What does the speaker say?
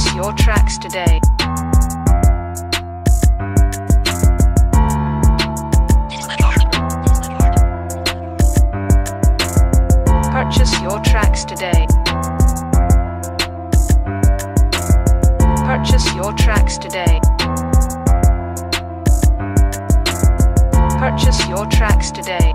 Purchase your tracks today. Purchase your tracks today. Purchase your tracks today. Purchase your tracks today.